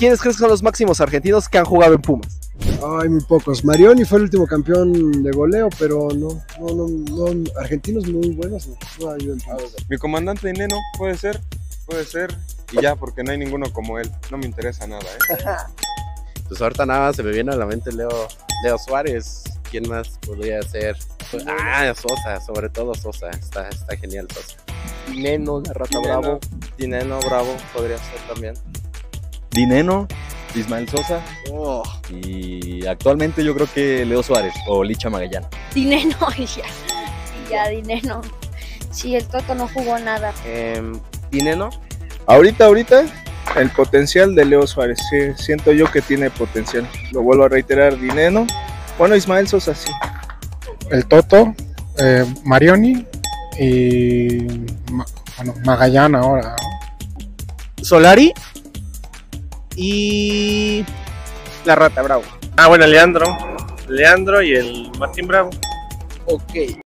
¿quiénes crees que son los máximos argentinos que han jugado en Pumas? Ay, muy pocos. Marioni fue el último campeón de goleo, pero no, no, no, no argentinos muy buenos. No, no hay en Pumas. Mi comandante Dineno, puede ser, puede ser. Y ya, porque no hay ninguno como él. No me interesa nada, ¿eh? Pues ahorita nada más se me viene a la mente Leo, Leo Suárez. ¿Quién más podría ser? Pues, ah, Sosa, sobre todo Sosa. Está, está genial Sosa. Dineno, la Rata Dineno. Bravo. Dineno Bravo podría ser también. Dineno, Ismael Sosa Oh, y actualmente yo creo que Leo Suárez o Licha Magallán. Dinero, y ya. Y ya, dinero. Sí, el Toto no jugó nada. em, Dineno. Ahorita, ahorita, el potencial de Leo Suárez. Sí, siento yo que tiene potencial. Lo vuelvo a reiterar, Dineno. Bueno, Ismael Sosa sí. el Toto, eh, Marioni y Ma- bueno, Magallán ahora. ¿no? Solari. Y. La Rata Bravo. Ah, bueno, Leandro. Leandro y el Martín Bravo. Ok.